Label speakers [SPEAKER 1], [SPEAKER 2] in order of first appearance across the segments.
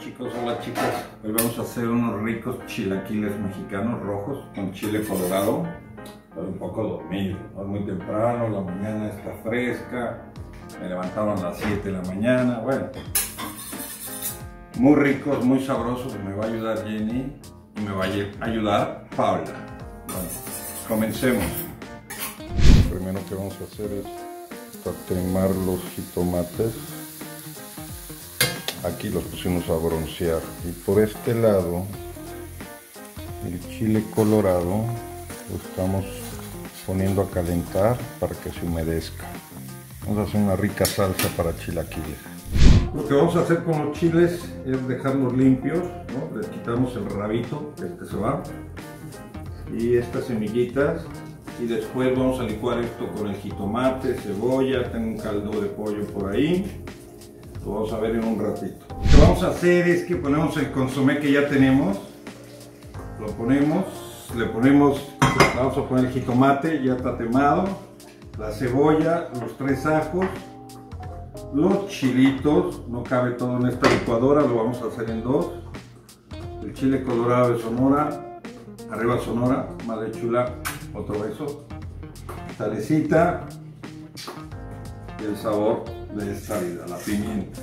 [SPEAKER 1] chicos, hola chicas. Hoy vamos a hacer unos ricos chilaquiles mexicanos rojos con chile colorado. Estoy un poco dormido, es muy temprano, la mañana está fresca. Me levantaron a las 7 de la mañana. Bueno, muy ricos, muy sabrosos. Me va a ayudar Jenny y me va a ayudar Paula. Bueno, comencemos. Lo primero que vamos a hacer es tatemar los jitomates aquí los pusimos a broncear. Y por este lado el chile colorado lo estamos poniendo a calentar para que se humedezca. Vamos a hacer una rica salsa para chilaquiles. Lo que vamos a hacer con los chiles es dejarlos limpios ¿no? les quitamos el rabito este se va. Y estas semillitas. Y después vamos a licuar esto con el jitomate, cebolla, tengo un caldo de pollo por ahí lo vamos a ver en un ratito. Lo que vamos a hacer es que ponemos el consomé que ya tenemos. Lo ponemos, le ponemos, vamos a poner el jitomate ya tatemado, la cebolla, los tres ajos, los chilitos, no cabe todo en esta licuadora, lo vamos a hacer en dos. El chile colorado de Sonora, arriba Sonora, madre chula, otro beso. Salecita el sabor de esta vida, la pimienta.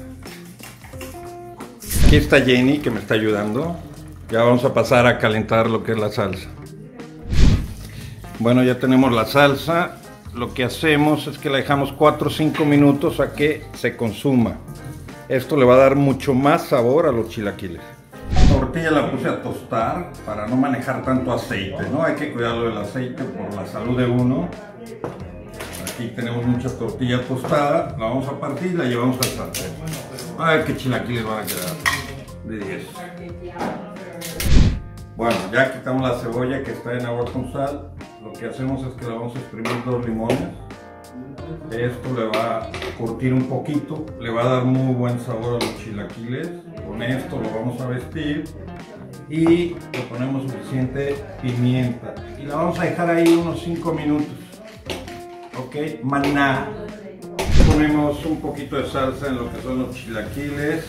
[SPEAKER 1] Aquí está Jenny que me está ayudando. Ya vamos a pasar a calentar lo que es la salsa. Bueno, ya tenemos la salsa. Lo que hacemos es que la dejamos 4 o 5 minutos a que se consuma. Esto le va a dar mucho más sabor a los chilaquiles. La tortilla la puse a tostar para no manejar tanto aceite, ¿no? Hay que cuidarlo del aceite por la salud de uno. Aquí tenemos mucha tortilla tostada, la vamos a partir y la llevamos al sartén. A ver qué chilaquiles van a quedar de 10. Bueno, ya quitamos la cebolla que está en agua con sal. Lo que hacemos es que le vamos a exprimir dos limones. Esto le va a curtir un poquito, le va a dar muy buen sabor a los chilaquiles. Con esto lo vamos a vestir y le ponemos suficiente pimienta. Y la vamos a dejar ahí unos 5 minutos ok, maná. Ponemos un poquito de salsa en lo que son los chilaquiles.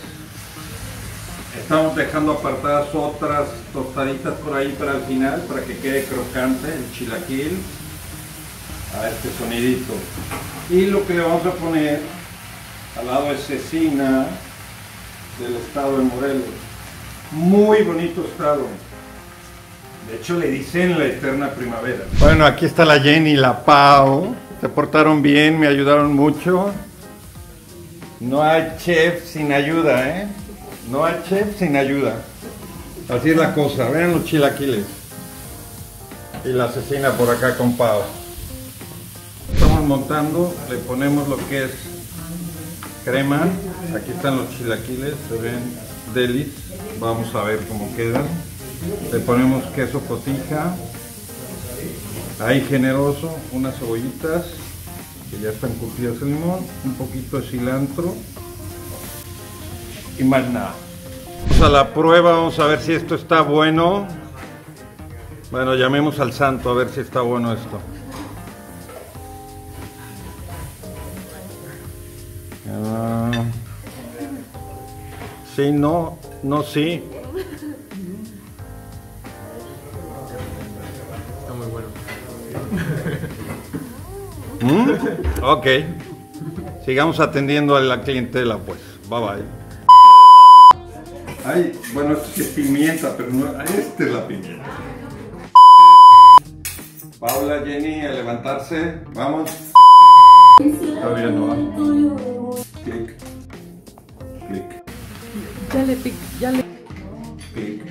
[SPEAKER 1] Estamos dejando apartadas otras tostaditas por ahí para el final, para que quede crocante el chilaquil. A este sonidito. Y lo que le vamos a poner al lado es cecina del estado de Morelos. Muy bonito estado. De hecho le dicen la eterna primavera. Bueno, aquí está la Jenny la Pau. Se portaron bien, me ayudaron mucho. No hay chef sin ayuda, ¿eh? No hay chef sin ayuda. Así es la cosa. Vean los chilaquiles. Y la asesina por acá con Pau. Estamos montando, le ponemos lo que es crema. Aquí están los chilaquiles, se ven delis. Vamos a ver cómo quedan. Le ponemos queso cotija, ahí generoso, unas cebollitas que ya están curtidas el limón, un poquito de cilantro y más nada. Vamos a la prueba, vamos a ver si esto está bueno. Bueno, llamemos al santo a ver si está bueno esto. Ah, sí, no, no, sí. ¿Mm? Ok. Sigamos atendiendo a la clientela, pues. Bye bye. Ay, bueno, esto es pimienta, pero no, esta es la pimienta. Paula, Jenny, a levantarse. Vamos. Todavía no va. Clic. Clic.
[SPEAKER 2] Ya le pic, ya le.
[SPEAKER 1] Clic.